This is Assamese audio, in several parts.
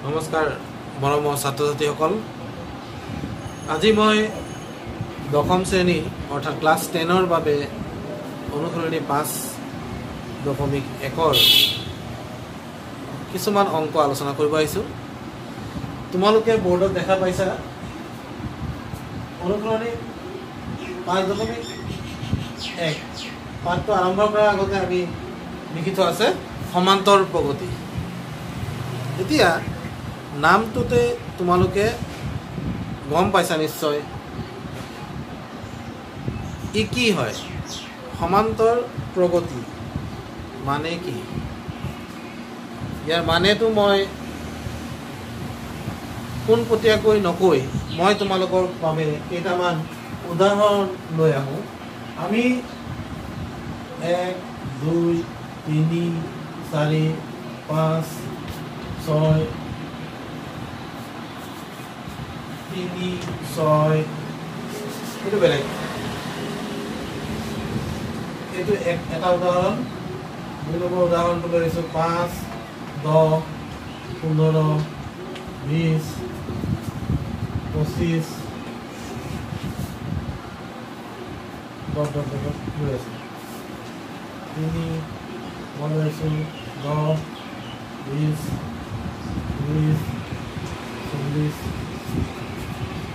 নমস্কাৰ মৰমৰ ছাত্ৰ ছাত্ৰীসকল আজি মই দশম শ্ৰেণী অৰ্থাৎ ক্লাছ টেনৰ বাবে অনুসৰণি পাঁচ দশমিক একৰ কিছুমান অংক আলোচনা কৰিব আহিছোঁ। তোমালোকে বৰ্ডত দেখা পাইছা অনুসৰণি পাঁচ দশমিক এক। পাঠটো আৰম্ভ কৰাৰ আগতে আমি লিখি থোৱা আছে সমান্তৰ প্ৰগতি। এতিয়া নামটোতে তোমালোকে গম পাইছা নিশ্চয়। ই কি হয়? সমান্তৰ প্ৰগতি মানে কি? ইয়াৰ মানেটো মই পোনপটীয়াকৈ নকৈ মই তোমালোকৰ বাবে কেইটামান উদাহৰণ লৈ আহোঁ। আমি এক দুই তিনি চাৰি পাঁচ ছয় তিনি ছয় এইটো বেলেগ এইটো এটা উদাহৰণ দুই নম্বৰ উদাহৰণটো লৈ আহিছোঁ পাঁচ দহ পোন্ধৰ বিছ পঁচিছ দহ দহ দহ লৈ আছোঁ তিনি মই লৈ আছোঁ দহ বিছ ত্ৰিছ চল্লিছ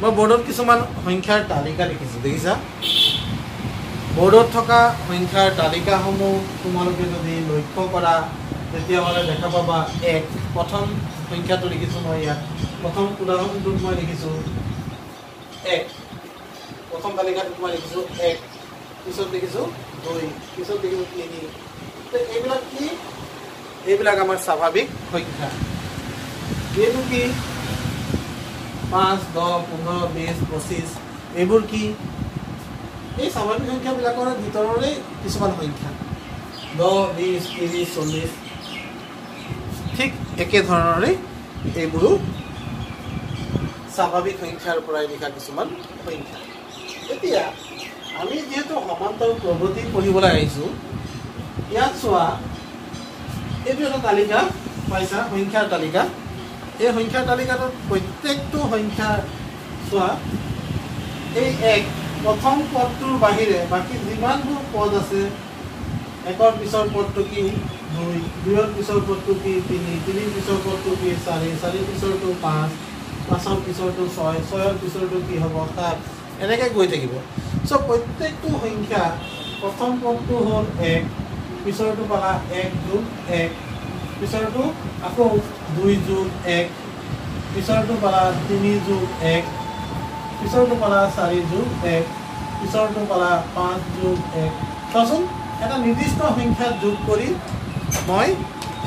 মই বৰ্ডত কিছুমান সংখ্যাৰ তালিকা লিখিছোঁ দেখিছা? বৰ্ডত থকা সংখ্যাৰ তালিকাসমূহ তোমালোকে যদি লক্ষ্য কৰা তেতিয়াহ'লে দেখা পাবা এক। প্ৰথম সংখ্যাটো লিখিছোঁ মই ইয়াত। প্ৰথম উদাহৰণটোত মই লিখিছোঁ এক। প্ৰথম তালিকাটোত মই লিখিছোঁ এক। পিছত লিখিছোঁ দুই। পিছত লিখিছোঁ তিনি। এইবিলাক কি? এইবিলাক আমাৰ স্বাভাৱিক সংখ্যা। এইটো কি? পাঁচ দহ পোন্ধৰ বিছ পঁচিছ এইবোৰ কি? এই স্বাভাৱিক সংখ্যাবিলাকৰ ভিতৰৰে কিছুমান সংখ্যা। দহ বিছ ত্ৰিছ চল্লিছ ঠিক একেধৰণৰে এইবোৰো স্বাভাৱিক সংখ্যাৰ পৰাই লিখা কিছুমান সংখ্যা। এতিয়া আমি যিহেতু সমান্তৰ প্ৰগতি পঢ়িবলৈ আহিছোঁ ইয়াত চোৱা এইটো এটা তালিকা পাইছা সংখ্যাৰ তালিকা। এই সংখ্যাৰ তালিকাটোত প্ৰত্যেকটো সংখ্যা চোৱা। এই এক প্ৰথম পদটোৰ বাহিৰে বাকী যিমানবোৰ পদ আছে একৰ পিছৰ পদটো কি? দুই। দুইৰ পিছৰ পদটো কি? তিনি। তিনিৰ পিছৰ পদটো কি? চাৰি। চাৰিৰ পিছৰটো পাঁচ। পাঁচৰ পিছৰটো ছয়। ছয়ৰ পিছৰটো কি হ'ব? সাত। এনেকৈ গৈ থাকিব। চ' প্ৰত্যেকটো সংখ্যা প্ৰথম পদটো হ'ল এক পিছৰটো পালা এক যোগ এক পিছৰটো আকৌ দুই যোগ এক পিছৰটো পালা তিনি যোগ এক পিছৰটো পালা চাৰি যোগ এক পিছৰটো পালা পাঁচ যোগ এক। চোৱাচোন এটা নিৰ্দিষ্ট সংখ্যা যোগ কৰি মই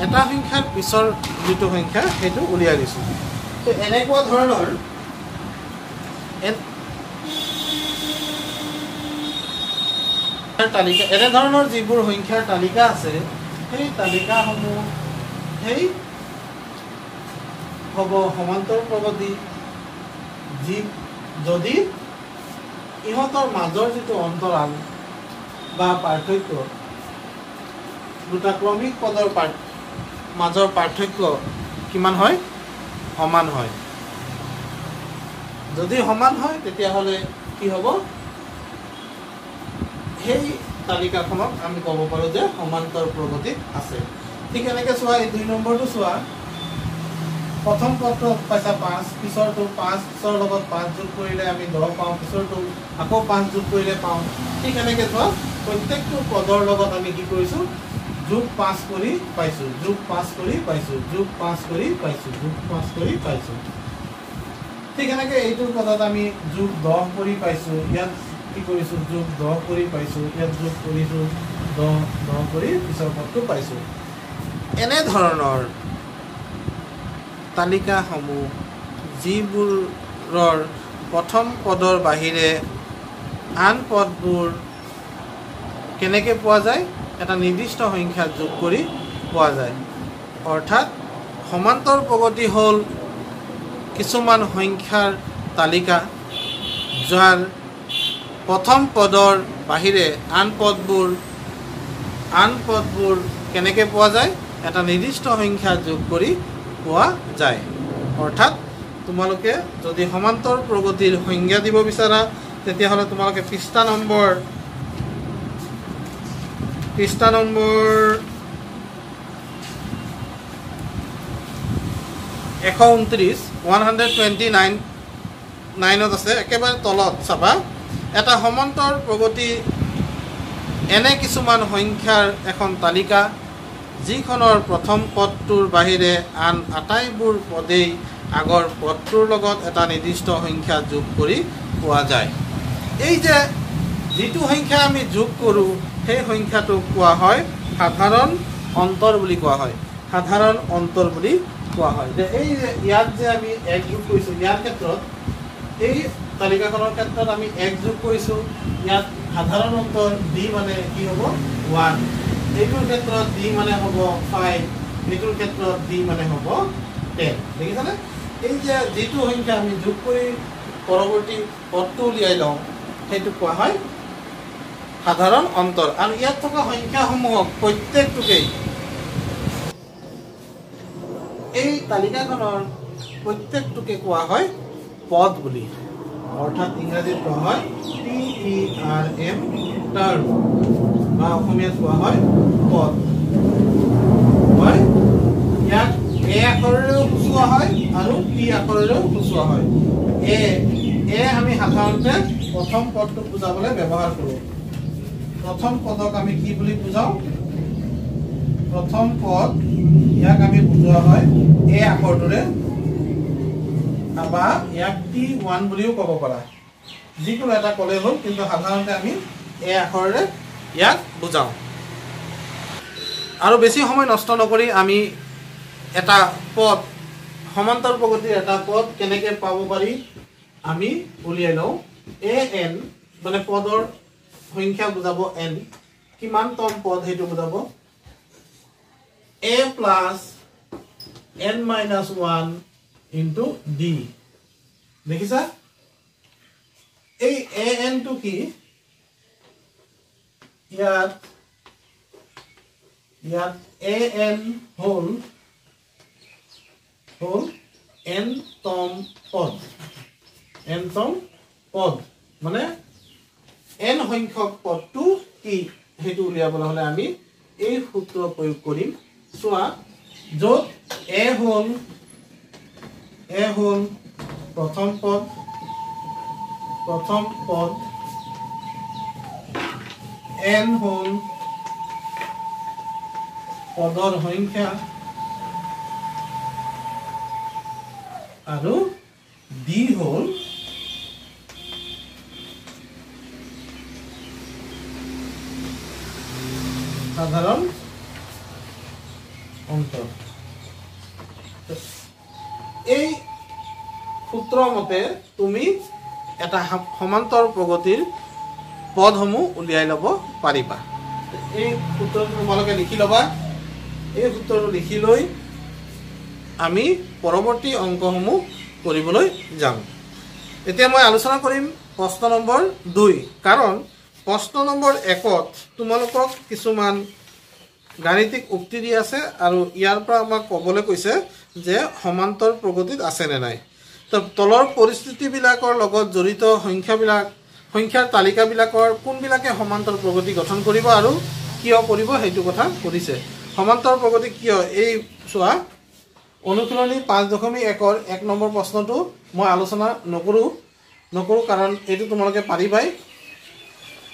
এটা সংখ্যাৰ পিছৰ যিটো সংখ্যা সেইটো উলিয়াই দিছোঁ। তো এনেকুৱা ধৰণৰ তালিকা এনেধৰণৰ যিবোৰ সংখ্যাৰ তালিকা আছে সেই তালিকাসমূহ সেই হ'ব সমান্তৰ প্ৰগতি। যি যদি ইহঁতৰ মাজৰ যিটো অন্তৰাল বা পাৰ্থক্য দুটা ক্ৰমিক পদৰ মাজৰ পাৰ্থক্য কিমান হয়? সমান হয়। যদি সমান হয় তেতিয়াহ'লে কি হ'ব? সেই তালিকাখনক আমি ক'ব পাৰোঁ যে সমান্তৰ প্ৰগতিত আছে। ঠিক এনেকৈ চোৱা এই দুই নম্বৰটো চোৱা। প্ৰথম পদটো পাইছা পাঁচ পিছৰটো পাঁচৰ লগত পাঁচ যোগ কৰিলে আমি দহ পাওঁ পিছৰটো আকৌ পাঁচ যোগ কৰিলে পাওঁ। ঠিক এনেকৈ চোৱা প্ৰত্যেকটো পদৰ লগত আমি কি কৰিছোঁ যোগ পাঁচ কৰি পাইছোঁ যোগ পাঁচ কৰি পাইছোঁ যোগ পাঁচ কৰি পাইছোঁ যোগ পাঁচ কৰি পাইছোঁ। ঠিক এনেকৈ এইটো পদত আমি যোগ দহ কৰি পাইছোঁ ইয়াত কি কৰিছোঁ যোগ দহ কৰি পাইছোঁ ইয়াত যোগ কৰিছোঁ দহ দহ কৰি পিছৰ পদটো পাইছোঁ। এনেধৰণৰ তালিকাসমূহ যিবোৰৰ প্ৰথম পদৰ বাহিৰে আন পদবোৰ কেনেকৈ পোৱা যায় এটা নিৰ্দিষ্ট সংখ্যা যোগ কৰি পোৱা যায়। অৰ্থাৎ সমান্তৰ প্ৰগতি হ'ল কিছুমান সংখ্যাৰ তালিকা যাৰ প্ৰথম পদৰ বাহিৰে আন পদবোৰ আন পদবোৰ কেনেকৈ পোৱা যায় এটা নিৰ্দিষ্ট সংখ্যা যোগ কৰি পোৱা যায়। অৰ্থাৎ তোমালোকে যদি সমান্তৰ প্ৰগতিৰ সংজ্ঞা দিব বিচাৰা তেতিয়াহ'লে তোমালোকে পৃষ্ঠা নম্বৰ পৃষ্ঠা নম্বৰ এশ ঊনত্ৰিছ ওৱান হাণ্ড্ৰেড টুৱেণ্টি নাইন নাইনত আছে একেবাৰে তলত চাবা। এটা সমান্তৰ প্ৰগতি এনে কিছুমান সংখ্যাৰ এখন তালিকা। যিখনৰ প্ৰথম পদটোৰ বাহিৰে আন আটাইবোৰ পদেই আগৰ পদটোৰ লগত এটা নিৰ্দিষ্ট সংখ্যা যোগ কৰি পোৱা যায়। এই যে যিটো সংখ্যা আমি যোগ কৰোঁ সেই সংখ্যাটোক কোৱা হয় সাধাৰণ অন্তৰ বুলি কোৱা হয়। সাধাৰণ অন্তৰ বুলি কোৱা হয়। যে এই ইয়াত যে আমি এক যোগ কৰিছোঁ ইয়াৰ ক্ষেত্ৰত এই তালিকাখনৰ ক্ষেত্ৰত আমি এক যোগ কৰিছোঁ ইয়াত সাধাৰণ অন্তৰ ডি মানে কি হ'ব? ওৱান। এইটোৰ ক্ষেত্ৰত ডি মানে হ'ব ফাইভ এইটোৰ ক্ষেত্ৰত ডি মানে হ'ব টেন দেখিছানে? এই যে যিটো সংখ্যা আমি যোগ কৰি পৰৱৰ্তী পদটো উলিয়াই লওঁ সেইটো কোৱা হয় সাধাৰণ অন্তৰ। আৰু ইয়াত থকা সংখ্যাসমূহক প্ৰত্যেকটোকেই এই তালিকাখনৰ প্ৰত্যেকটোকে কোৱা হয় পদ বুলি। অৰ্থাৎ ইংৰাজীত কোৱা হয় T E R M term বা অসমীয়াত কোৱা হয় পদ হয় ইয়াক এ আখৰেৰেও সূচোৱা হয় আৰু টি আখৰেৰেও সূচোৱা হয় এ এ আমি সাধাৰণতে প্ৰথম পদটোক বুজাবলৈ ব্যৱহাৰ কৰোঁ। প্ৰথম পদক আমি কি বুলি বুজাওঁ? প্ৰথম পদ ইয়াক আমি বুজোৱা হয় এ আখৰটোৰে। বা ইয়াক টি ওৱান বুলিও ক'ব পাৰা। যিকোনো এটা ক'লে হ'ল কিন্তু সাধাৰণতে আমি এ আখৰেৰে ইয়াক বুজাওঁ। আৰু বেছি সময় নষ্ট নকৰি আমি এটা পদ সমান্তৰ প্ৰগতিৰ এটা পদ কেনেকৈ পাব পাৰি আমি উলিয়াই লওঁ। এ এন মানে পদৰ সংখ্যা বুজাব এন। কিমানতম পদ সেইটো বুজাব। A plus n minus one into d. দেখিছা? এই এ এনটো কি? ইয়াত ইয়াত এ এন হ'ল হ'ল এন তম পদ এন তম পদ মানে এন সংখ্যক পদটো কি সেইটো উলিয়াবলৈ হ'লে আমি এই সূত্ৰ প্ৰয়োগ কৰিম। চোৱা য'ত এ হ'ল এ হ'ল প্ৰথম পদ প্ৰথম পদ এন হ'ল পদৰ সংখ্যা আৰু ডি হ'ল সাধাৰণ অন্তৰ এই সূত্ৰ মতে তুমি এটা সম- সমান্তৰ প্ৰগতিৰ পদসমূহ উলিয়াই ল'ব পাৰিবা। এই সূত্ৰটো তোমালোকে লিখি ল'বা। এই সূত্ৰটো লিখি লৈ আমি পৰৱৰ্তী অংকসমূহ কৰিবলৈ যাম। এতিয়া মই আলোচনা কৰিম প্ৰশ্ন নম্বৰ দুই। কাৰণ প্ৰশ্ন নম্বৰ একত তোমালোকক কিছুমান গাণিতিক উক্তি দি আছে আৰু ইয়াৰ পৰা আমাক ক'বলৈ কৈছে যে সমান্তৰ প্ৰগতিত আছে নে নাই। তো তলৰ পৰিস্থিতিবিলাকৰ লগত জড়িত সংখ্যাবিলাক সংখ্যাৰ তালিকাবিলাকৰ কোনবিলাকে সমান্তৰ প্ৰগতি গঠন কৰিব আৰু কিয় কৰিব সেইটো কথা সুধিছে। সমান্তৰ প্ৰগতি কিয়? এই চোৱা অনুশীলনী পাঁচ দশমিক একৰ এক নম্বৰ প্ৰশ্নটো মই আলোচনা নকৰোঁ নকৰোঁ কাৰণ এইটো তোমালোকে পাৰিবাই।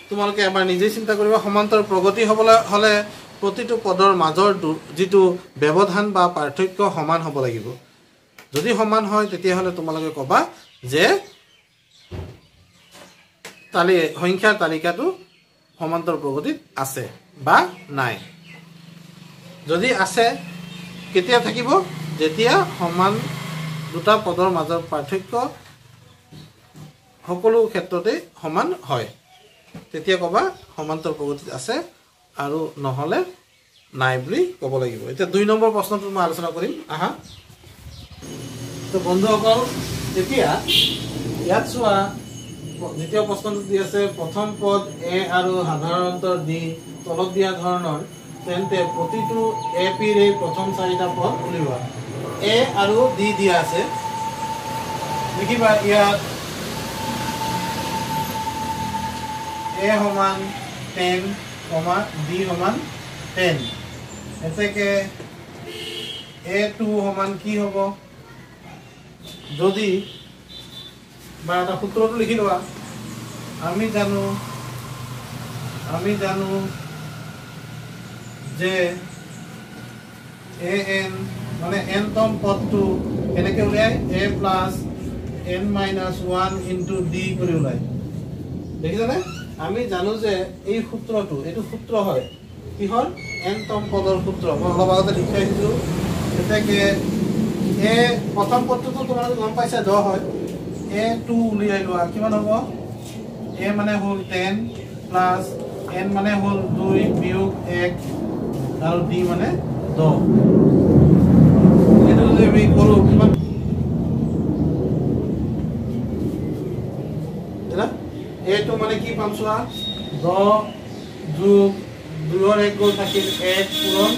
তোমালোকে এবাৰ নিজেই চিন্তা কৰিবা সমান্তৰ প্ৰগতি হ'বলৈ হ'লে প্ৰতিটো পদৰ মাজৰ যিটো ব্যৱধান বা পাৰ্থক্য সমান হ'ব লাগিব। যদি সমান হয় তেতিয়াহ'লে তোমালোকে ক'বা যে তালি সংখ্যাৰ তালিকাটো সমান্তৰ প্ৰগতিত আছে বা নাই। যদি আছে কেতিয়া থাকিব? যেতিয়া সমান দুটা পদৰ মাজৰ পাৰ্থক্য সকলো ক্ষেত্ৰতে সমান হয় তেতিয়া ক'বা সমান্তৰ প্ৰগতিত আছে আৰু নহ'লে নাই বুলি ক'ব লাগিব। এতিয়া দুই নম্বৰ প্ৰশ্নটো মই আলোচনা কৰিম। আহা। তো বন্ধুসকল এতিয়া ইয়াত চোৱা দ্বিতীয় প্ৰশ্নটো দি আছে প্ৰথম পদ এ আৰু সাধাৰণতৰ দি তলত দিয়া ধৰণৰ। তেন্তে প্ৰতিটো এ পিৰ এই প্ৰথম চাৰিটা পদ উলিওৱা। এ আৰু ডি দিয়া আছে। দেখিবা ইয়াত এ সমান টেন কমা ডি সমান টেন। এতেকে এ টু সমান কি হ'ব? যদি বা এটা সূত্ৰটো লিখি লোৱা আমি জানো আমি জানো যে এ এন মানে এনতম পদটো কেনেকৈ উলিয়াই a plus n minus one into d কৰি ওলায় দেখিছেনে? আমি জানো যে এই সূত্ৰটো এইটো সূত্ৰ হয়। কিহৰ? এনতম পদৰ সূত্ৰ। মই অলপ আগতে লিখি আহিছোঁ। এতিয়াকে এ প্ৰথম পদটোতো তোমালোকে গম পাইছা দহ হয়। এ টু উলিয়াই লোৱা কিমান হ'ব? এ মানে হ'ল টেন প্লাছ এন মানে হ'ল দুই বিয়োগ এক আৰু ডি মানে দহ। এইটো যদি আমি কৰোঁ কিমান? এইটো মানে কি পাম চোৱা? দহ যোগ দুইৰ এক গ'ল থাকিল এক পূৰণ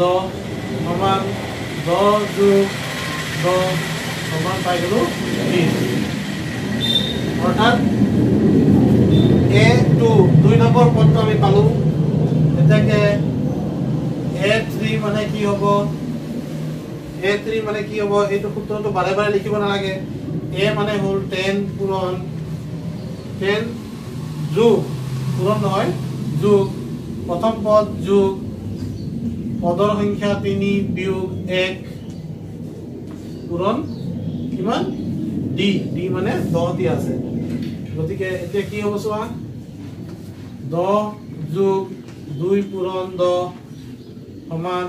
দহ সমান দহ যোগ দহ সমান পাই গ'লোঁ বিছ। অৰ্থাৎ এ টু দুই নম্বৰ পদটো আমি পালোঁ। এতিয়াকে এ থ্ৰী মানে কি হ'ব? এ থ্ৰী মানে কি হ'ব? এইটো সূত্ৰটো বাৰে বাৰে লিখিব নালাগে। এ মানে হ'ল টেন পূৰণ টেন যোগ পূৰণ নহয় যোগ। প্ৰথম পদ যোগ পদৰ সংখ্যা তিনি বিয়োগ এক পূৰণ কিমান? ডি ডি মানে দহ দিয়া আছে। গতিকে এতিয়া কি হ'ব চোৱা? দহ যোগ দুই পূৰণ দহ সমান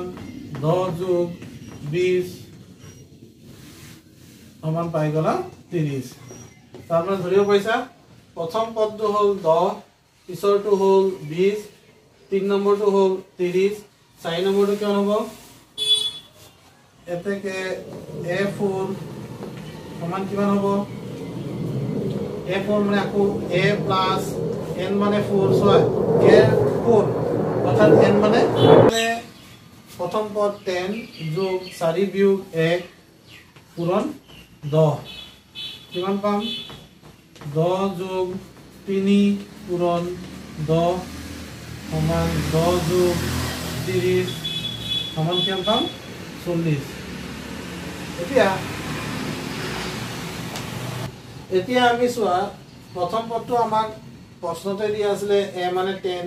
দহ যোগ বিছ সমান পাই গ'লা ত্ৰিছ তাৰমানে ধৰিব পাৰিছা প্ৰথম পদটো হ'ল দহ পিছৰটো হ'ল বিছ তিনি নম্বৰটো হ'ল ত্ৰিছ চাৰি নম্বৰটো কিমান হ'ব? এতেকে এ ফ'ৰ সমান কিমান হ'ব? এ ফ'ৰ মানে আকৌ এ প্লাছ এন মানে ফ'ৰ চোৱা এ ফ'ৰ অৰ্থাৎ এন মানে প্ৰথম পদ টেন যোগ চাৰি বিয়োগ এক পূৰণ দহ। কিমান পাম? দহ যোগ তিনি পূৰণ দহ সমান দহ যোগ ত্ৰিছ সমান কিমান পাম? চল্লিছ এতিয়া এতিয়া আমি চোৱা প্ৰথম পদটো আমাক প্ৰশ্নতে দিয়া আছিলে এ মানে টেন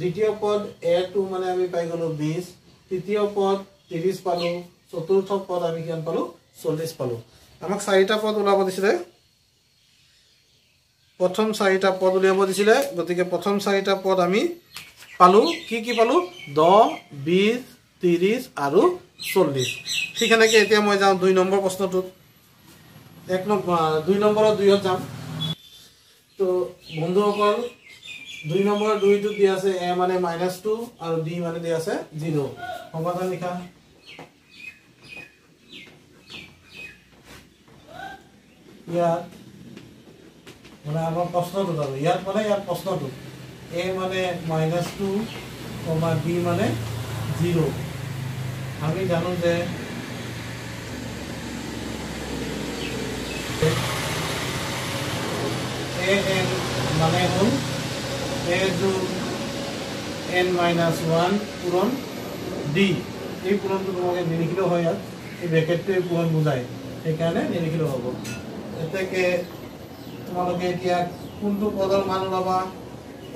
দ্বিতীয় পদ এ টু মানে আমি পাই গ'লোঁ বিছ তৃতীয় পদ ত্ৰিছ পালোঁ চতুৰ্থ পদ আমি কিমান পালোঁ? চল্লিছ পালোঁ। আমাক চাৰিটা পদ ওলাব দিছিলে। প্ৰথম চাৰিটা পদ উলিয়াব দিছিলে গতিকে প্ৰথম চাৰিটা পদ আমি পালোঁ। কি কি পালোঁ? দহ বিছ ত্ৰিছ আৰু চল্লিছ। ঠিক সেনেকৈ এতিয়া মই যাওঁ দুই নম্বৰ প্ৰশ্নটোত। এক নম্বৰ দুই নম্বৰৰ দুইত যাম। তো বন্ধুসকল দুই নম্বৰ দুইটোত দিয়া আছে এ মানে মাইনাছ টু আৰু ডি মানে দিয়া আছে জিৰ' সমাধান লিখা ইয়াত মানে আমাৰ প্ৰশ্নটোত আৰু। ইয়াত মানে ইয়াত প্ৰশ্নটোত। এ মানে মাইনাছ টু কমা বি মানে জিৰ' আমি জানো যে এ এন মানে হ'ল এ যোগ এন মাইনাছ ওৱান পূৰণ ডি এই পূৰণটো তোমালোকে নিলিখিলেও হয় ইয়াত এই ব্ৰেকেটটোৱে পূৰণ বুজায় সেইকাৰণে নিলিখিলেও হ'ব এতেকে তোমালোকে এতিয়া কোনটো পদৰ মান ওলাবা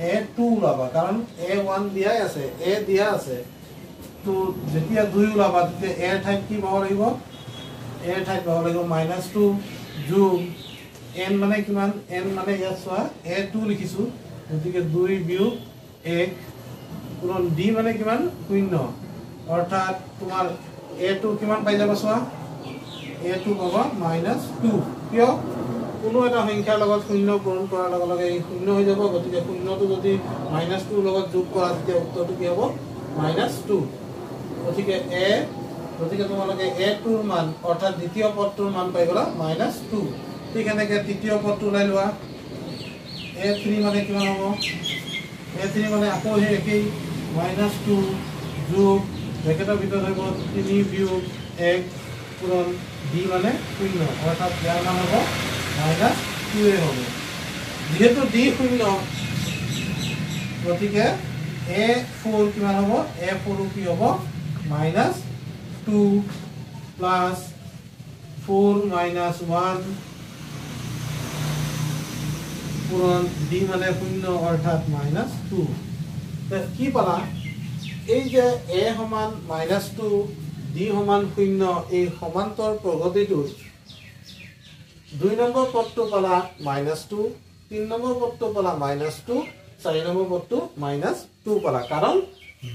এ টু ওলাবা কাৰণ এ ওৱান দিয়াই আছে এ দিয়া আছে তো যেতিয়া দুই ওলাবা তেতিয়া এৰ ঠাইত কি পাব লাগিব এৰ ঠাইত পাব লাগিব মাইনাছ টু যোগ এন মানে কিমান? এন মানে ইয়াত চোৱা এ টু লিখিছোঁ গতিকে দুই বিয়োগ এক পূৰণ ডি মানে কিমান? শূন্য। অৰ্থাৎ তোমাৰ এ টু কিমান পাই যাবা চোৱা? এ টু পাবা মাইনাছ টু। কিয়? কোনো এটা সংখ্যাৰ লগত শূন্য পূৰণ কৰাৰ লগে লগে এই শূন্য হৈ যাব গতিকে শূন্যটো যদি মাইনাছ টুৰ লগত যোগ কৰা তেতিয়া উত্তৰটো কি হ'ব? Minus two. গতিকে এ গতিকে তোমালোকে এ টুৰ মান অৰ্থাৎ দ্বিতীয় পদটোৰ মান পাই গ'লা মাইনাছ টু। ঠিক এনেকৈ তৃতীয় পদটো ওলাই লোৱা এ থ্ৰী মানে কিমান হ'ব এ থ্ৰী মানে আকৌ সেই একেই মাইনাছ টু যোগ ব্ৰেকেটৰ ভিতৰত হৈ গ'ল তিনি বিয়োগ এক পূৰণ ডি মানে শূন্য। অৰ্থাৎ ইয়াৰ মান হ'ব মাইনাছ টুৱে হ'ব। যিহেতু ডি শূন্য গতিকে এ ফ'ৰ কিমান হ'ব? এ ফ'ৰো কি হ'ব? Minus two plus four minus one পূৰণ ডি মানে শূন্য অৰ্থাৎ মাইনাছ টু কি পালা? এই যে এ সমান মাইনাছ টু ডি সমান শূন্য এই সমান্তৰ প্ৰগতিটোৰ দুই নম্বৰ পদটো পালা মাইনাছ টু তিনি নম্বৰ পদটো পালা মাইনাছ টু চাৰি নম্বৰ পদটো মাইনাছ টু পালা। কাৰণ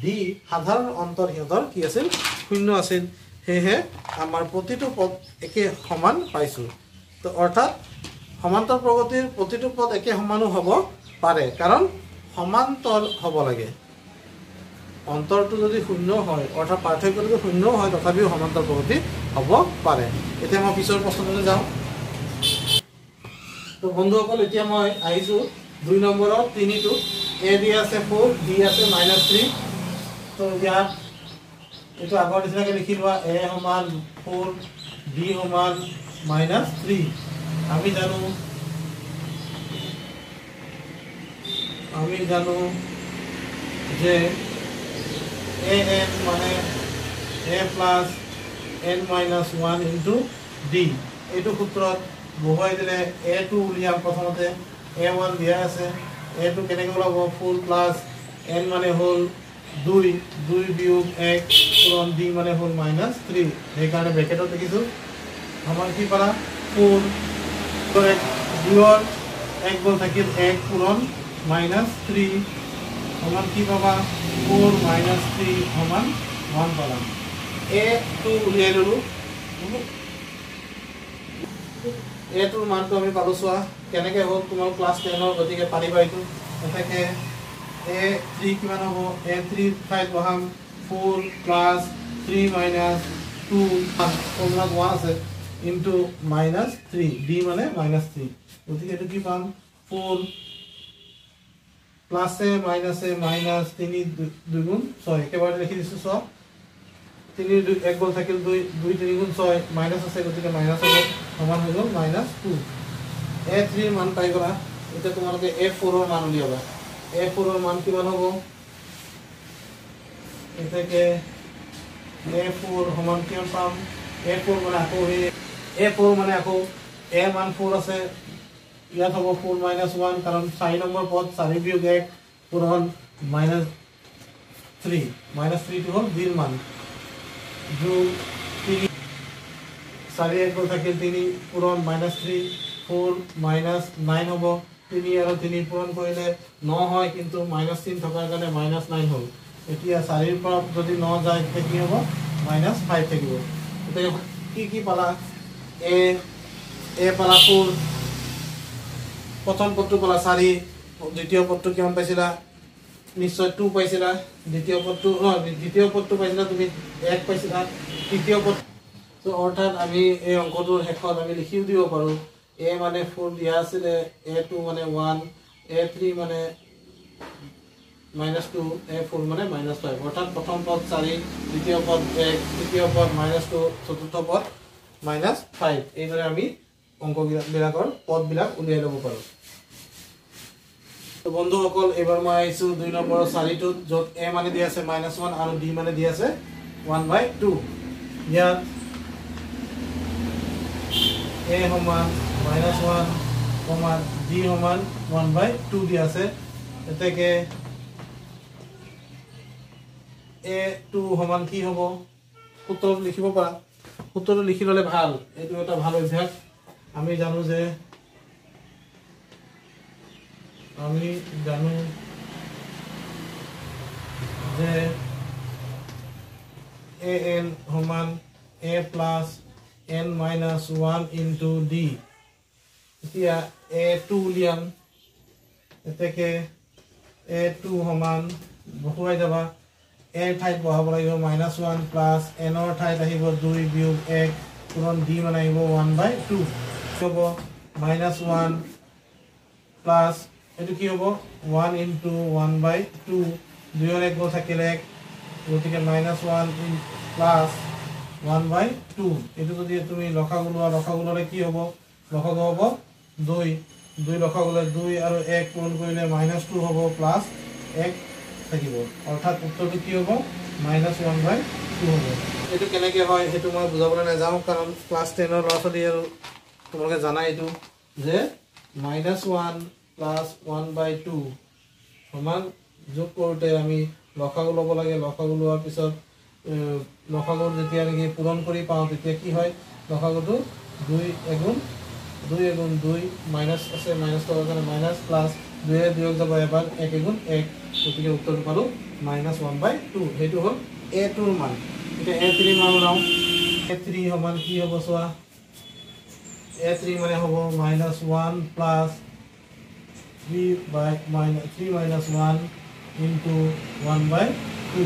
ডি সাধাৰণ অন্তৰ সিহঁতৰ কি আছিল? শূন্য আছিল। সেয়েহে আমাৰ প্ৰতিটো পদ একে সমান পাইছোঁ। তো অৰ্থাৎ সমান্তৰ প্ৰগতিৰ প্ৰতিটো পদ একে সমানো হ'ব পাৰে কাৰণ সমান্তৰ হ'ব লাগে। অন্তৰটো যদি শূন্য হয় অৰ্থাৎ পাৰ্থক্য যদি শূন্যও হয় তথাপিও সমান্তৰ প্ৰগতি হ'ব পাৰে। এতিয়া মই পিছৰ প্ৰশ্নলৈ যাওঁ। তো বন্ধুসকল এতিয়া মই আহিছোঁ দুই নম্বৰৰ তিনিটো। এ দি আছে ফ'ৰ ডি আছে মাইনাছ থ্ৰী। তো ইয়াত এইটো আগৰ নিচিনাকৈ লিখি লোৱা এ সমান ফ'ৰ ডি সমান মাইনাছ থ্ৰী। আমি জানো। আমি জানো যে এ এন মানে a plus n minus one into d এইটো সূত্ৰত বহুৱাই দিলে এ টু উলিয়াম প্ৰথমতে। এ ওৱান দিয়া আছে। এ টু কেনেকৈ ওলাব? ফ'ৰ প্লাছ এন মানে হ'ল দুই। দুই বিয়োগ এক পূৰণ ডি মানে হ'ল মাইনাছ থ্ৰী সেইকাৰণে ব্ৰেকেটত লিখিছোঁ আমাৰ কি পালা? ফ'ৰ ফ'ৰ এ টু উলিয়াই ল'লোঁ। এটোৰ মানটো আমি পালোঁ চোৱা কেনেকৈ হ'ল তোমাৰ ক্লাছ টেনৰ গতিকে পাৰিবা এইটো। এনেকৈ এ থ্ৰী কিমান হ'ব? এ থ্ৰী ঠাইত বহাম। ফ'ৰ প্লাছ থ্ৰী ওৱান আছে। ইনটু মাইনাছ থ্ৰী ডি মানে মাইনাছ থ্ৰী গতিকে এইটো কি পাম? ফ'ৰ প্লাছে মাইনাছে মাইনাছ তিনি দুগুণ ছয়। একেবাৰে লিখি দিছোঁ চোৱা। তিনি দুই এক গ'ল থাকিল দুই দুই তিনি গুণ ছয় মাইনাছ আছে গতিকে মাইনাছ হ'ব সমান হৈ গ'ল মাইনাছ টু এ থ্ৰীৰ মান পাই গ'লা। এতিয়া তোমালোকে এ ফ'ৰৰ মান উলিয়াবা। এ ফ'ৰৰ মান কিমান হ'ব? এতেকে এ ফ'ৰ সমান কিমান পাম? এ ফ'ৰ মানে আকৌ সেই এ ফ'ৰ মানে আকৌ এ মান ফ'ৰ আছে। ইয়াত হ'ব ফ'ৰ মাইনাছ ওৱান কাৰণ চাৰি নম্বৰ পদ চাৰি বিয়োগ এক পূৰণ মাইনাছ থ্ৰী মাইনাছ থ্ৰীটো হ'ল ডিৰ মান। যোগ তিনি চাৰি এক থাকিল তিনি পূৰণ minus three four minus nine হ'ব। তিনি আৰু তিনি পূৰণ কৰিলে ন হয় কিন্তু মাইনাছ তিন থকাৰ কাৰণে মাইনাছ নাইন হ'ল। এতিয়া চাৰিৰ পৰা যদি ন যায় তেতিয়া কি হ'ব মাইনাছ ফাইভ থাকিব। গতিকে কি কি পালা? এ এ পালা ফ'ৰ প্ৰথম পদটো পালা চাৰি দ্বিতীয় পদটো কিমান পাইছিলা? নিশ্চয় টু পাইছিলা। দ্বিতীয় পদটো অঁ দ্বিতীয় পদটো পাইছিলা তুমি এক পাইছিলা। তৃতীয় পদ অৰ্থাৎ আমি এই অংকটোৰ শেষত আমি লিখিও দিব পাৰোঁ। এ মানে ফ'ৰ দিয়া আছিলে এ টু মানে ওৱান এ থ্ৰী মানে মাইনাছ টু এ ফ'ৰ মানে মাইনাছ ফাইভ অৰ্থাৎ প্ৰথম পদ চাৰি দ্বিতীয় পদ এক তৃতীয় পদ মাইনাছ টু চতুৰ্থ পদ মাইনাছ ফাইভ। এইদৰে আমি অংকবিলাকৰ পদবিলাক উলিয়াই ল'ব পাৰোঁ। বন্ধুসকল এইবাৰ মই আহিছোঁ দুই নম্বৰৰ চাৰিটোত য'ত এ মানে দি আছে মাইনাছ ওৱান আৰু ডি মানে দি আছে ওৱান বাই টু। ইয়াত এ সমান মাইনাছ ওৱান সমান ডি সমান ওৱান বাই টু দি আছে। এতেকে এ টু সমান কি হ'ব? সূত্ৰটো লিখিব পাৰা। সূত্ৰটো লিখি ল'লে ভাল। এইটো এটা ভাল অভ্যাস। আমি জানো যে আমি জানো যে এ এন সমান a plus n minus one into d এতিয়া এ টু উলিয়াম। এতেকে এ টু সমান বহুৱাই যাবা। এৰ ঠাইত বহাব লাগিব মাইনাছ ওৱান প্লাছ এনৰ ঠাইত আহিব দুই বিয়োগ এক পূৰণ ডি মানে আহিব ওৱান বাই টু হ'ব? মাইনাছ ওৱান প্লাছ এইটো কি হ'ব? One into one by two দুইৰ এক গ'ল থাকিলে এক গতিকে minus one in plus one by two এইটো যদি তুমি লসাগু লোৱা লসাগু ল'লে কি হ'ব? লসাগু হ'ব দুই। দুই লসাগু ল'লে দুই আৰু এক পূৰণ কৰিলে মাইনাছ টু হ'ব প্লাছ এক থাকিব। অৰ্থাৎ উত্তৰটো কি হ'ব? মাইনাছ ওৱান বাই টু হ'ব। এইটো কেনেকৈ হয় সেইটো মই বুজাবলৈ নাযাওঁ কাৰণ ক্লাছ টেনৰ ল'ৰা ছোৱালী আৰু তোমালোকে জানাই এইটো যে minus one plus one by two সমান যোগ কৰোঁতে আমি লসাগু ল'ব লাগে। লসাগু লোৱাৰ পিছত লসাগু যেতিয়া নেকি পূৰণ কৰি পাওঁ তেতিয়া কি হয়? লসাগুটো দুই এগুণ দুই এগুণ দুই মাইনাছ আছে মাইনাছ থকাৰ কাৰণে মাইনাছ প্লাছ দুয়ে দুয়ক যাব এবাৰ এক এগুণ এক। গতিকে উত্তৰটো পালোঁ মাইনাছ ওৱান বাই টু সেইটো হ'ল এ টুৰ মান। এতিয়া এ থ্ৰী মান ওলাওঁ। এ থ্ৰী সমান কি হ'ব চোৱা? এ থ্ৰী মানে হ'ব minus one plus three by minus three minus one into one by two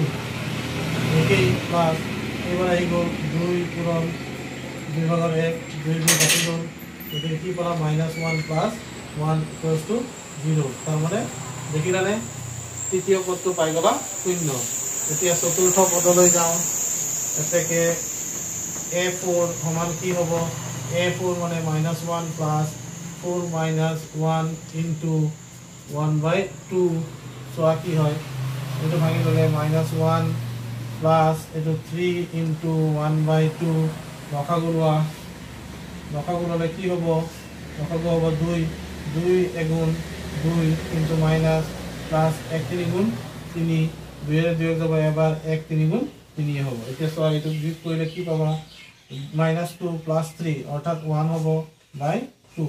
একেই প্লাছ এইবাৰ আহি গ'ল দুই পূৰণ দুই ভাগৰ এক দুই দুই কাটি গ'ল। গতিকে কি পালা? Minus one plus one equals to zero' তাৰমানে দেখিলানে তৃতীয় পদটো পাই গ'লা শূন্য। এতিয়া চতুৰ্থ পদলৈ যাওঁ। এতেকে এ ফ'ৰ সমান কি হ'ব? এ ফ'ৰ মানে minus one plus four minus one into one by two চোৱা কি হয়? এইটো ভাঙি ল'লে মাইনাছ ওৱান প্লাছ এইটো three into one by two লসাগু লোৱা লসাগু ল'লে কি হ'ব? লসাগু হ'ব দুই। দুই এগুণ দুই ইনটু মাইনাছ প্লাছ এক তিনি গুণ তিনি দুইৰে দুই যাব এবাৰ এক তিনি গুণ তিনিয়ে হ'ব। এতিয়া চোৱা এইটো যোগ কৰিলে কি পাবা? মাইনাছ টু প্লাছ থ্ৰী অৰ্থাৎ ওৱান হ'ব বাই টু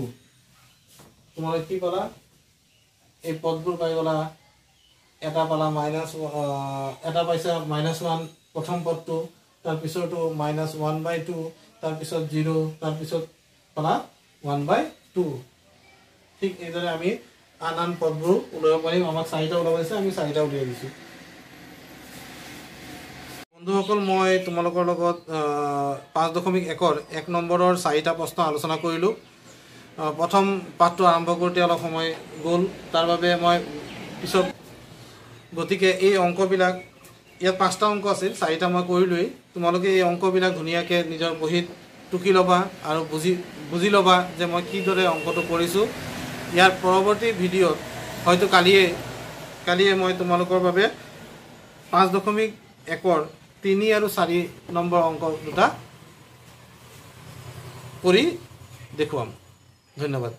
তোমালোকে কি পালা? এই পদবোৰ পাই গ'লা এটা পালা মাইনাছ এটা পাইছা মাইনাছ ওৱান প্ৰথম পদটো তাৰপিছৰটো মাইনাছ ওৱান বাই টু তাৰপিছত জিৰ' তাৰপিছত পালা ওৱান বাই টু ঠিক এইদৰে আমি আন আন পদবোৰ উলিয়াব পাৰিম আমাক চাৰিটা ওলাব দিছে আমি চাৰিটা উলিয়াই দিছোঁ। বন্ধুসকল মই তোমালোকৰ লগত পাঁচ দশমিক একৰ এক নম্বৰৰ চাৰিটা প্ৰশ্ন আলোচনা কৰিলোঁ। প্ৰথম পাঠটো আৰম্ভ কৰোঁতে অলপ সময় গ'ল। তাৰ বাবে মই পিছত গতিকে এই অংকবিলাক ইয়াত পাঁচটা অংক আছিল চাৰিটা মই কৰিলোৱেই। তোমালোকে এই অংকবিলাক ধুনীয়াকৈ নিজৰ বহীত টুকি ল'বা আৰু বুজি বুজি ল'বা যে মই কিদৰে অংকটো কৰিছোঁ। ইয়াৰ পৰৱৰ্তী ভিডিঅ'ত হয়তো কালিয়ে কালিয়ে মই তোমালোকৰ বাবে পাঁচ দশমিক একৰ তিনি আৰু চাৰি নম্বৰ অংক দুটা কৰি দেখুৱাম। ধন্যবাদ।